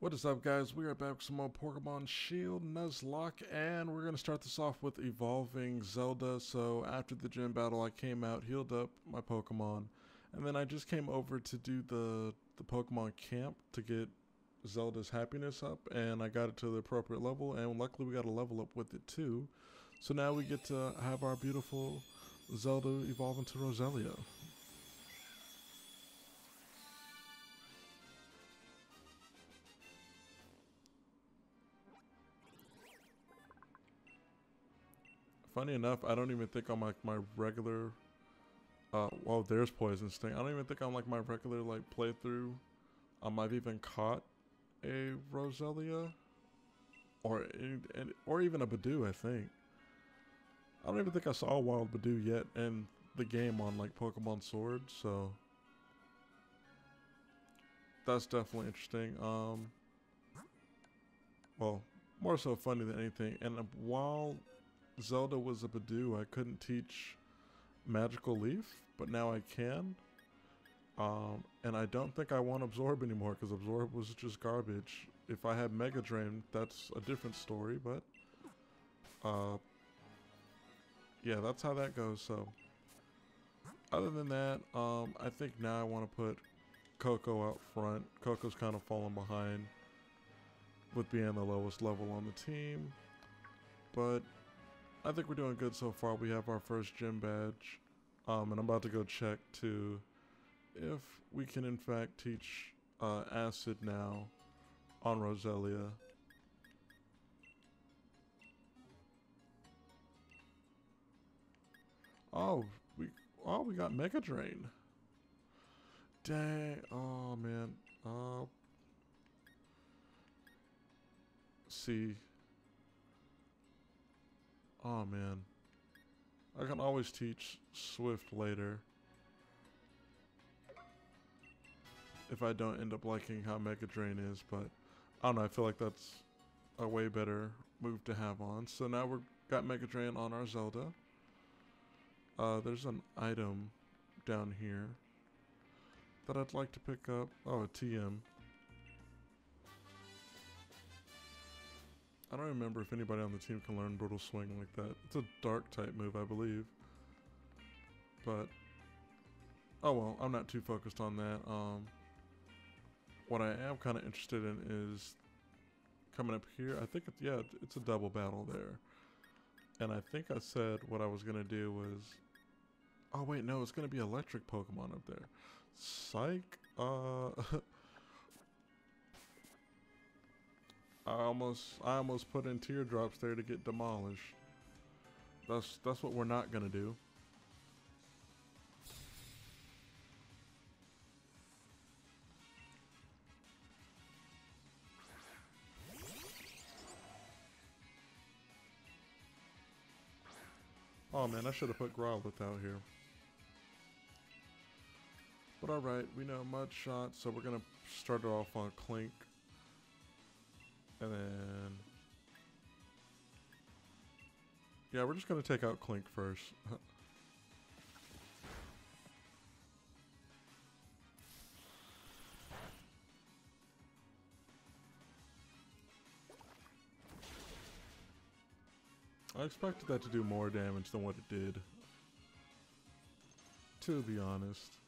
What is up guys, we are back with some more Pokemon Shield Nuzlocke and we're going to start this off with Evolving Zelda. So after the gym battle I came out, healed up my Pokemon, and then I just came over to do the, the Pokemon camp to get Zelda's happiness up and I got it to the appropriate level and luckily we got a level up with it too. So now we get to have our beautiful Zelda evolve into Roselia. Funny enough, I don't even think I'm like my regular. Uh, well, there's poison sting. I don't even think I'm like my regular like playthrough. Um, I've even caught a Roselia, or or even a Budew. I think. I don't even think I saw a wild Budew yet in the game on like Pokemon Sword. So that's definitely interesting. Um, well, more so funny than anything. And while Zelda was a Budew, I couldn't teach Magical Leaf, but now I can. Um, and I don't think I want Absorb anymore because Absorb was just garbage. If I had Mega Drain, that's a different story, but uh, yeah, that's how that goes. So, other than that, um, I think now I want to put Coco out front. Coco's kind of falling behind with being the lowest level on the team, but I think we're doing good so far. We have our first gym badge. Um, and I'm about to go check to if we can in fact teach uh, acid now on Roselia. Oh, we oh we got Mega Drain. Dang! Oh man. Uh. See. Oh man. I can always teach Swift later. If I don't end up liking how Mega Drain is, but I don't know, I feel like that's a way better move to have on. So now we've got Mega Drain on our Zelda. Uh, there's an item down here that I'd like to pick up. Oh, a TM. I don't remember if anybody on the team can learn Brutal Swing like that. It's a dark type move, I believe. But, oh well, I'm not too focused on that. Um, what I am kind of interested in is coming up here. I think, it, yeah, it's a double battle there. And I think I said what I was going to do was... Oh, wait, no, it's going to be electric Pokemon up there. Psych? Uh... I almost I almost put in teardrops there to get demolished. That's that's what we're not gonna do. Oh man, I should have put Growlithe out here. But alright, we know Mud Shot, so we're gonna start it off on Klink. And then... Yeah, we're just going to take out Klink first. I expected that to do more damage than what it did. To be honest.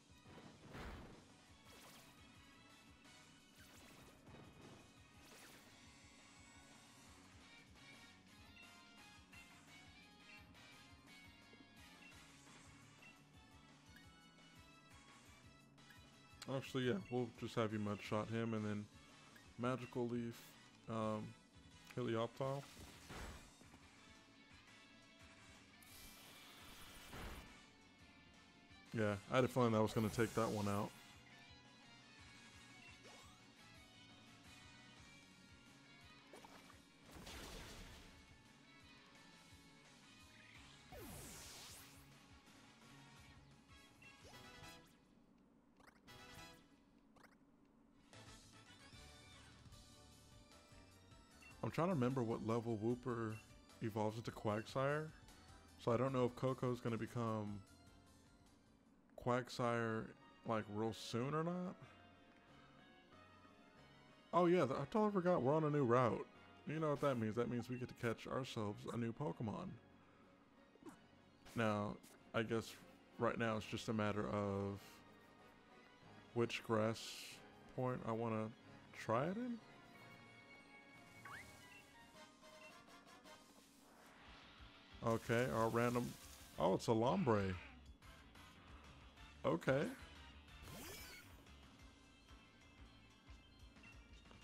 Actually, yeah, we'll just have you mud shot him and then magical leaf, um, Helioptile. Yeah, I had a feeling that was going to take that one out. I'm trying to remember what level Wooper evolves into Quagsire. So I don't know if Koko's going to become Quagsire like real soon or not. Oh yeah, I totally forgot we're on a new route. You know what that means? That means we get to catch ourselves a new Pokemon. Now, I guess right now it's just a matter of which grass point I want to try it in. Okay, our random... Oh, it's a Lombre. Okay.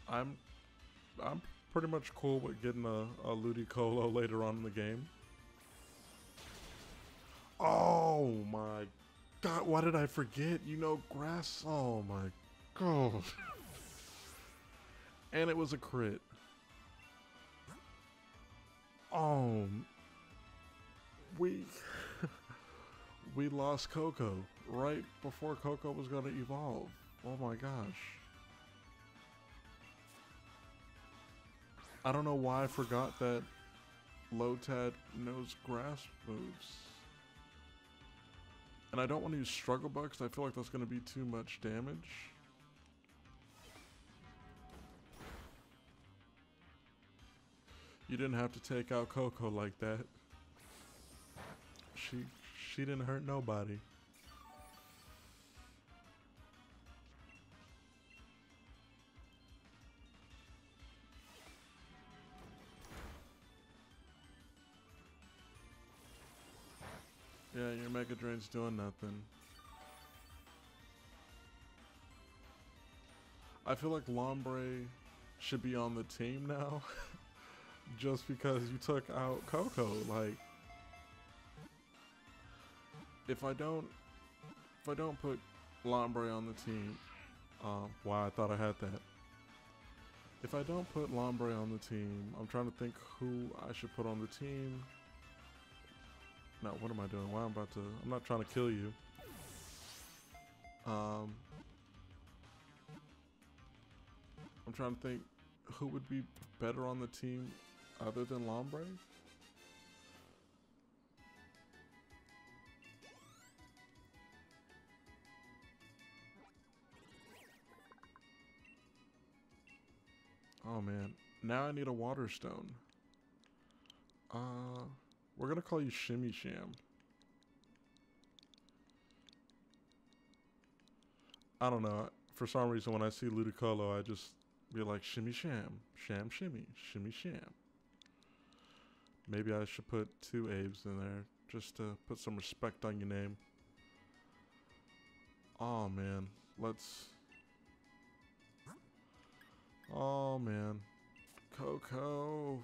I'm I'm pretty much cool with getting a, a Ludicolo later on in the game. Oh my god, why did I forget? You know grass. Oh my god. and it was a crit. Oh. We we lost Coco right before Coco was going to evolve. Oh my gosh. I don't know why I forgot that Lotad knows grass moves. And I don't want to use Struggle because I feel like that's going to be too much damage. You didn't have to take out Coco like that. She she didn't hurt nobody. Yeah, your Mega Drain's doing nothing. I feel like Lombre should be on the team now. just because you took out Coco. Like, if I don't, if I don't put Lombre on the team, um, wow, I thought I had that. If I don't put Lombre on the team, I'm trying to think who I should put on the team. Now, what am I doing? Why I'm about to... I'm not trying to kill you. Um, I'm trying to think who would be better on the team other than Lombre. Oh man, now I need a water stone. Uh... We're gonna call you Shimmy Sham. I don't know. For some reason, when I see Ludicolo, I just be like, Shimmy Sham, Sham Shimmy, Shimmy Sham. Maybe I should put two Aves in there just to put some respect on your name. Oh man, let's. Oh man, Koko.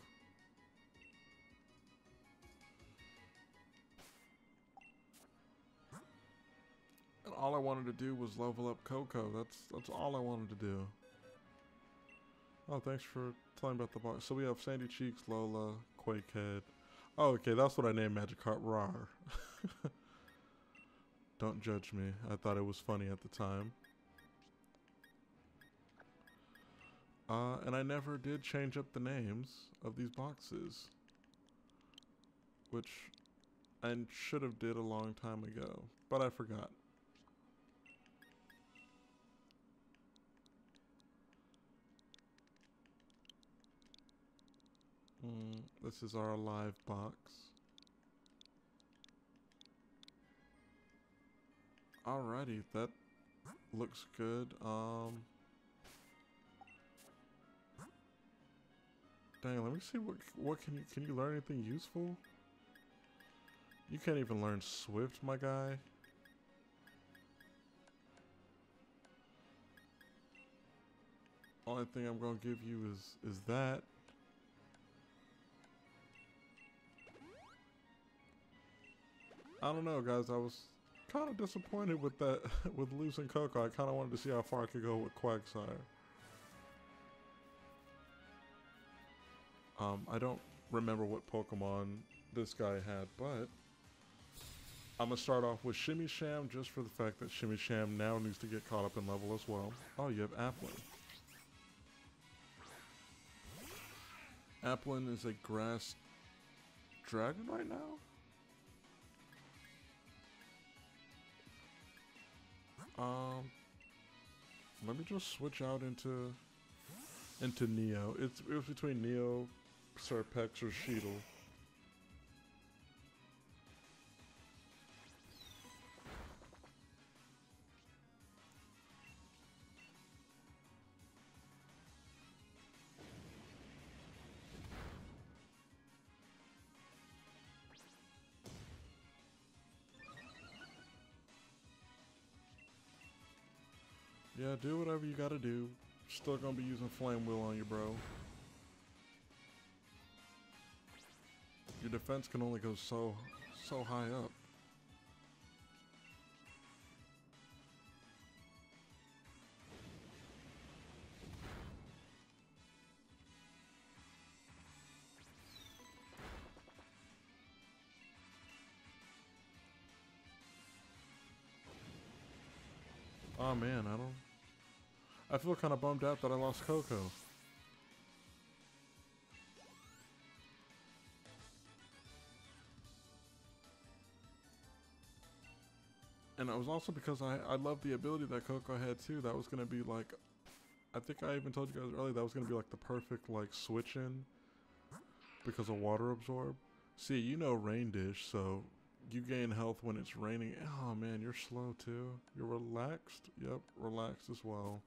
all I wanted to do was level up Coco. That's that's all I wanted to do. Oh, thanks for telling about the box. So we have Sandy Cheeks, Lola, Quakehead. Oh, okay, that's what I named Magikarp Rar. Don't judge me. I thought it was funny at the time. Uh, and I never did change up the names of these boxes. Which I should have did a long time ago. But I forgot. Mm, this is our live box. Alrighty, that looks good. Um, dang, let me see what what can you can you learn anything useful? You can't even learn Swift, my guy. Only thing I'm gonna give you is is that. I don't know, guys. I was kind of disappointed with that, with losing Koko. I kind of wanted to see how far I could go with Quagsire. Um, I don't remember what Pokemon this guy had, but I'm going to start off with Shimmy Sham just for the fact that Shimmy Sham now needs to get caught up in level as well. Oh, you have Applin. Applin is a grass dragon right now? Um, let me just switch out into into Neo. It's it was between Neo, Serpex, or Sheetal. Yeah, do whatever you gotta do. Still gonna be using Flame Wheel on you, bro. Your defense can only go so, so high up. Oh man, I don't I feel kind of bummed out that I lost Coco. And it was also because I, I love the ability that Coco had too. That was to be like, I think I even told you guys earlier, that was to be like the perfect like switch in because of water absorb. See, you know rain dish, so you gain health when it's raining. Oh man, you're slow too. You're relaxed. Yep, relaxed as well.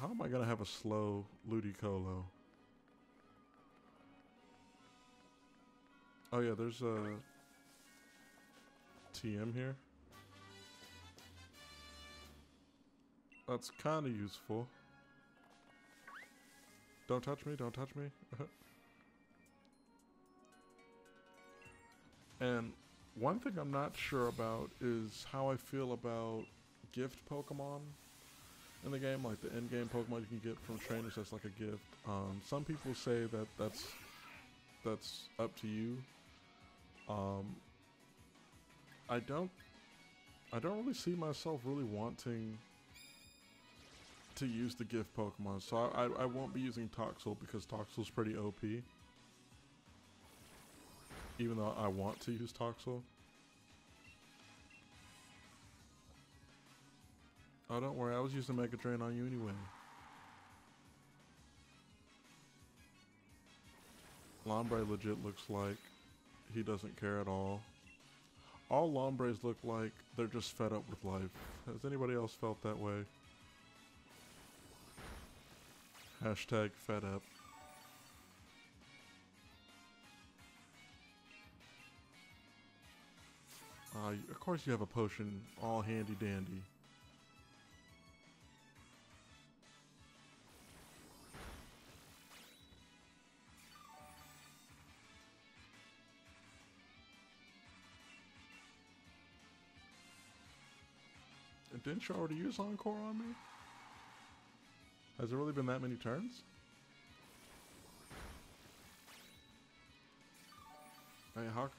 How am I gonna have a slow Ludicolo? Oh yeah, there's a TM here. That's kind of useful. Don't touch me, don't touch me. and one thing I'm not sure about is how I feel about gift Pokemon in the game, like the end game Pokemon you can get from trainers that's like a gift. Um, some people say that that's that's up to you. Um, I don't I don't really see myself really wanting to use the gift Pokemon, so I, I, I won't be using Toxel because Toxel's pretty OP. Even though I want to use Toxel. Oh, don't worry. I was using Mega Drain on you anyway. Lombre legit looks like he doesn't care at all. All Lombres look like they're just fed up with life. Has anybody else felt that way? Hashtag fed up. Uh, of course you have a potion all handy dandy. Didn't you already use Encore on me? Has there really been that many turns? Hey, Hawk,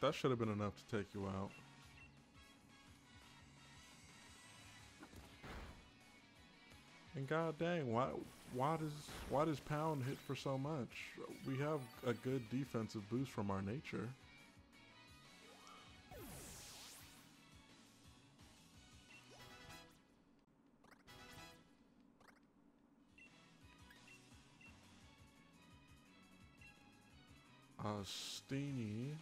that should have been enough to take you out. And god dang, why why does why does Pound hit for so much? We have a good defensive boost from our nature. Uh, Steenee.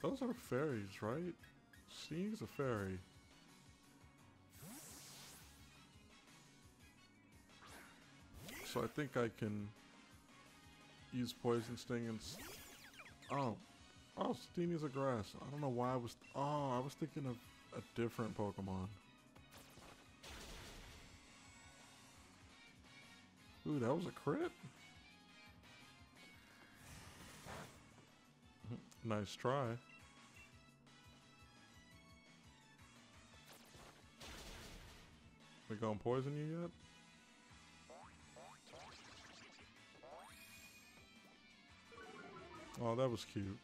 Those are fairies, right? Steenee's a fairy. So I think I can use Poison Sting and... Oh. Oh, Steenee's a grass. I don't know why I was... Oh, I was thinking of a different Pokemon. Ooh, that was a crit? Nice try. We gonna poison you yet? Oh, that was cute.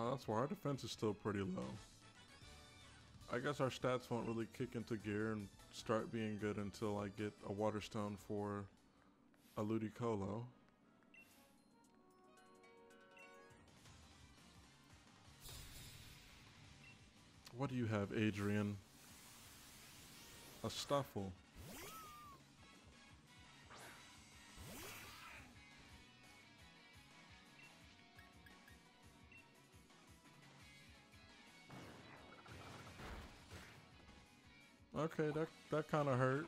Oh, that's why our defense is still pretty low. I guess our stats won't really kick into gear and start being good until I get a Waterstone for a Ludicolo. What do you have, Adrian? A Stufful. Okay, that that kind of hurt.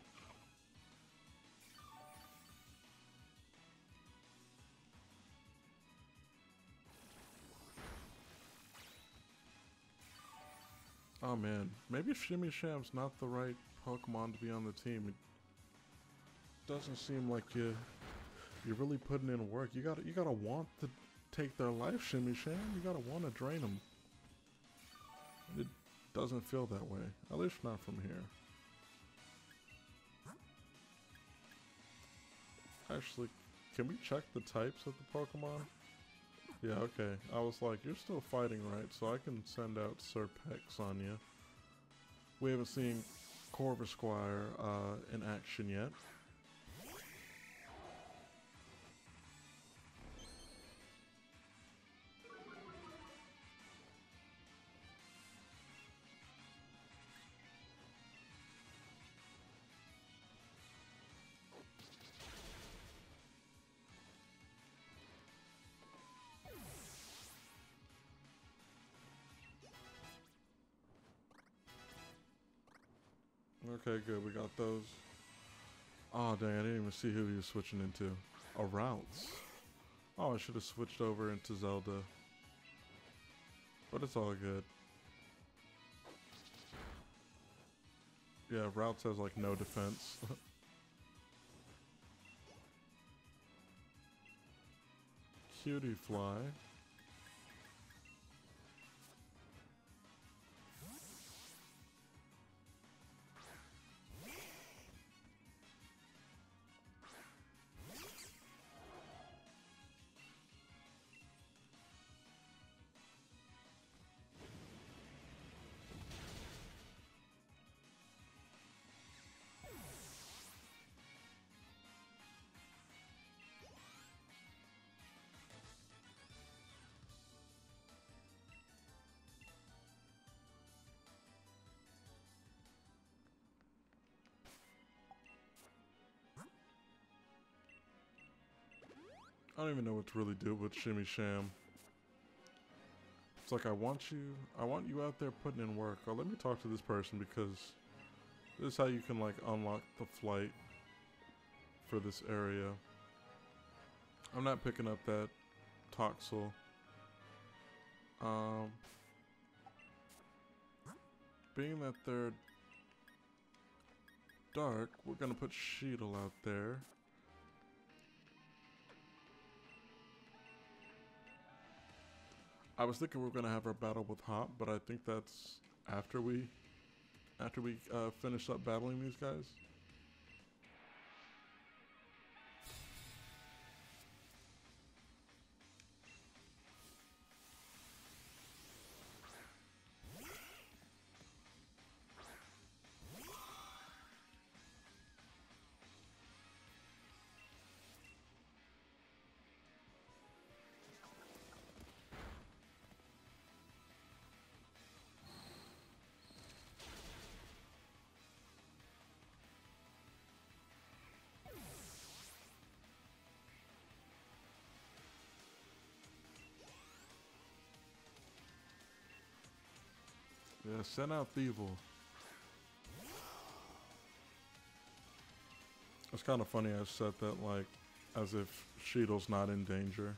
Oh man, maybe Shimmy Sham's not the right Pokemon to be on the team. It doesn't seem like you you're really putting in work. You gotta you gotta want to take their life, Shimmy Sham. You gotta want to drain them. It doesn't feel that way. At least not from here. Actually, can we check the types of the Pokemon? Yeah, okay. I was like, you're still fighting, right? So I can send out Serpex on you. We haven't seen Corvisquire uh, in action yet. Okay, good. We got those. Oh, dang. I didn't even see who he was switching into. A routes. Oh, I should have switched over into Zelda. But it's all good. Yeah, routes has like no defense. Cutiefly. I don't even know what to really do with Shimmy Sham. It's like I want you, I want you out there putting in work. Oh, let me talk to this person because this is how you can like unlock the flight for this area. I'm not picking up that Toxel. Um, being that they're dark, we're gonna put Sheetle out there. I was thinking we are gonna have our battle with Hop, but I think that's after we after we uh, finish up battling these guys. Yeah, send out Thievul. It's kind of funny I said that like as if Sheetle's not in danger.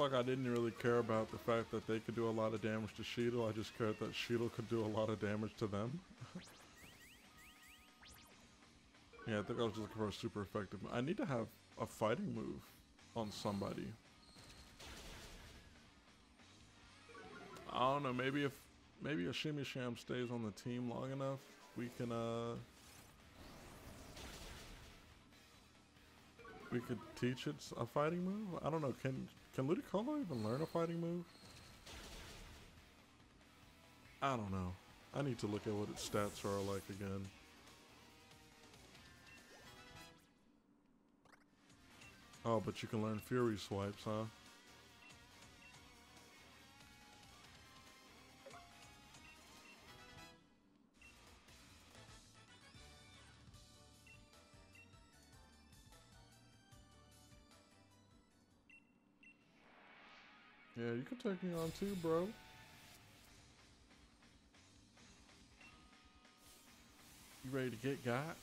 Like I didn't really care about the fact that they could do a lot of damage to Sheetle. I just cared that Sheetle could do a lot of damage to them. yeah, I think I was just looking for a super effective. I need to have a fighting move on somebody. I don't know, maybe if maybe a Shimmy Sham stays on the team long enough, we can uh we could teach it a fighting move? I don't know, can can Ludicolo even learn a fighting move? I don't know. I need to look at what its stats are like again. Oh, but you can learn Fury Swipes, huh? Yeah, you can take me on too, bro. You ready to get got?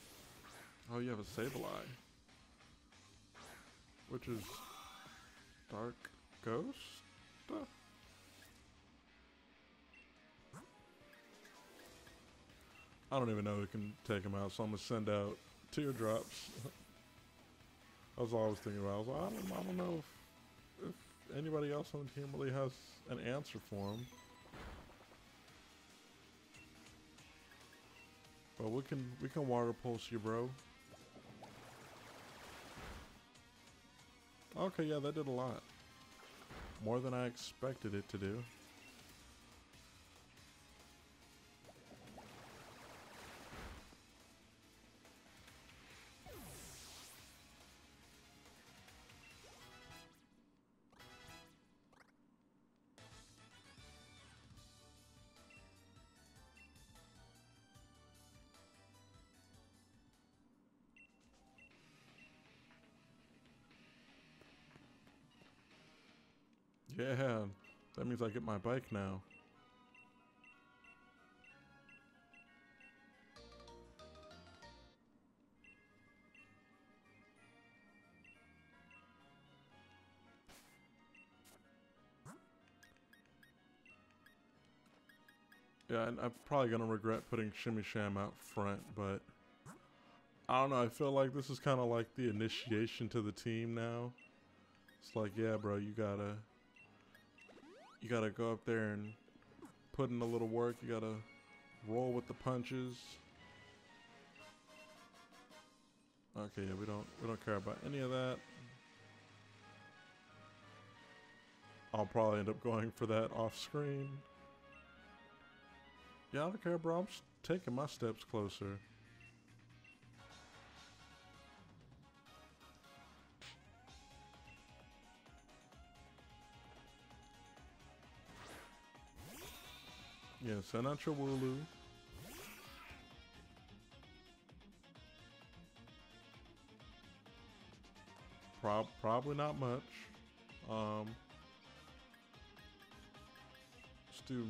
Oh, you have a Sableye. Which is Dark Ghost? I don't even know who can take him out, so I'm gonna send out teardrops. That's all I was always thinking about. I was like, I don't, I don't know if anybody else on the team really has an answer for him. But we can we can water pulse you, bro. Okay, yeah, that did a lot. More than I expected it to do. Yeah, that means I get my bike now. Yeah, and I'm probably gonna regret putting Shimmy Sham out front, but I don't know. I feel like this is kind of like the initiation to the team now. It's like, yeah, bro, you gotta you gotta go up there and put in a little work. You gotta roll with the punches. Okay, yeah, we don't we don't care about any of that. I'll probably end up going for that off screen. Yeah, I don't care, bro. I'm taking my steps closer. Yeah, send out your. Prob probably not much. Um, let's do.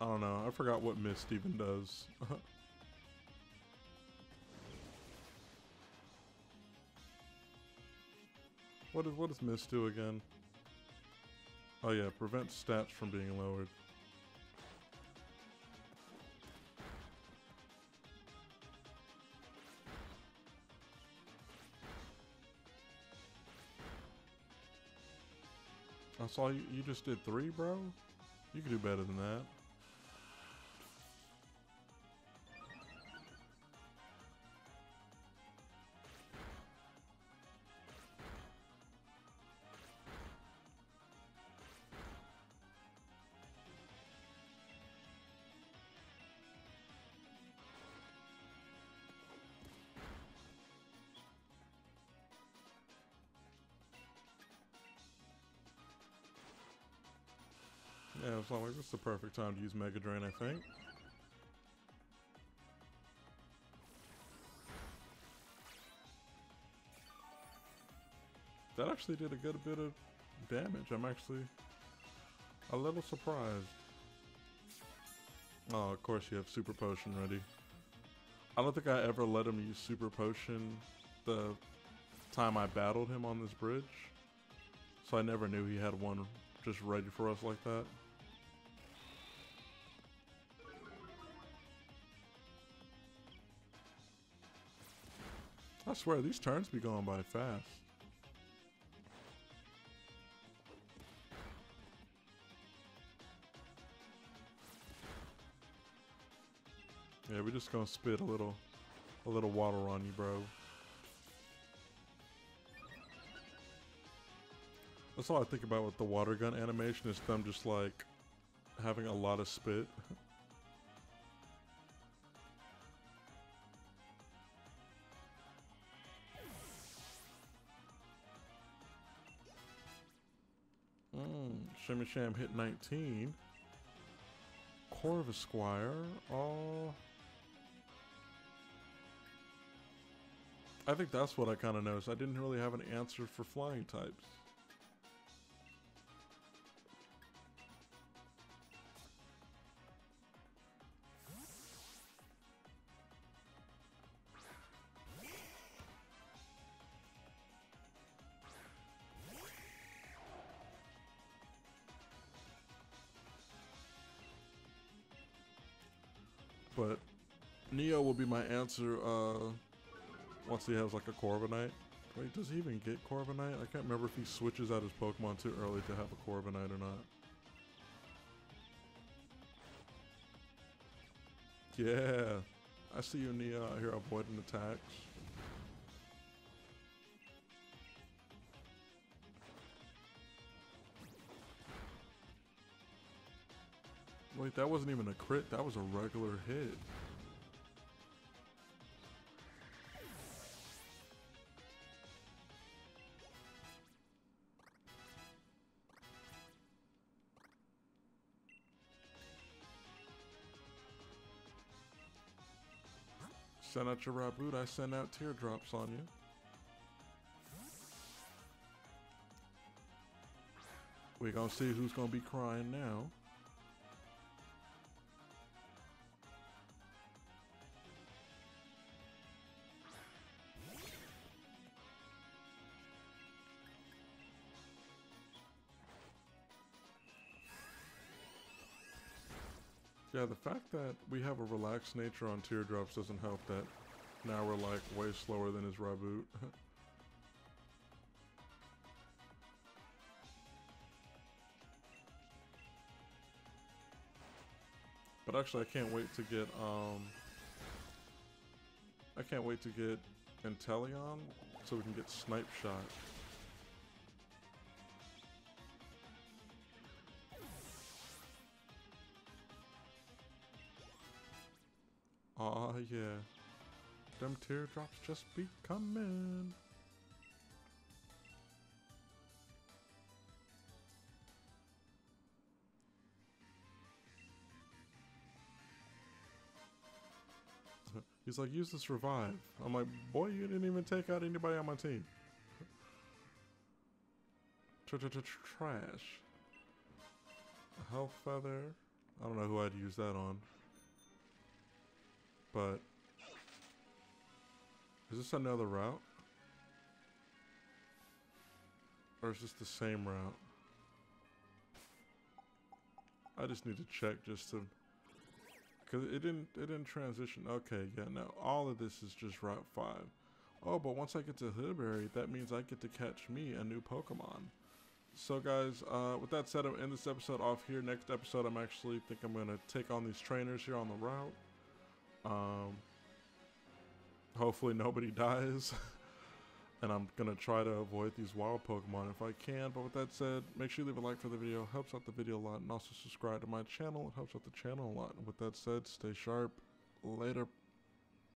I don't know. I forgot what Mist even does. what does what does Mist do again? Oh yeah, prevent stats from being lowered. I saw you, you just did three, bro? You could do better than that. It's this is the perfect time to use Mega Drain, I think. That actually did a good bit of damage. I'm actually a little surprised. Oh, of course you have Super Potion ready. I don't think I ever let him use Super Potion the time I battled him on this bridge. So I never knew he had one just ready for us like that. I swear, these turns be going by fast. Yeah, we're just gonna spit a little, a little water on you, bro. That's all I think about with the water gun animation is them just like having a lot of spit. Shimmy Sham hit 19. Corvisquire, oh. Uh, I think that's what I kind of noticed. I didn't really have an answer for flying types. Answer uh, once he has like a Corviknight. Wait, does he even get Corviknight? I can't remember if he switches out his Pokemon too early to have a Corviknight or not. Yeah, I see you Neo out here avoiding attacks. Wait, that wasn't even a crit. That was a regular hit. Send out your Raboot, I send out teardrops on you. we gonna see who's gonna be crying now. Yeah, the fact that we have a relaxed nature on teardrops doesn't help that now we're like way slower than his Raboot. but actually I can't wait to get um I can't wait to get Inteleon so we can get Snipe Shot. Aw, yeah. Them teardrops just be coming. He's like, use this revive. I'm like, boy, you didn't even take out anybody on my team. Trash. Health feather. I don't know who I'd use that on. But is this another route? Or is this the same route? I just need to check just to cuz it didn't it didn't transition. Okay, yeah, no. All of this is just route 5. Oh, but once I get to Hulbury, that means I get to catch me a new Pokemon. So guys, uh, with that said, I'm in this episode off here. Next episode, I'm actually think I'm going to take on these trainers here on the route. Um, hopefully nobody dies. and I'm going to try to avoid these wild Pokemon if I can. But with that said, make sure you leave a like for the video. Helps out the video a lot. And also subscribe to my channel. It helps out the channel a lot. And with that said, stay sharp. Later.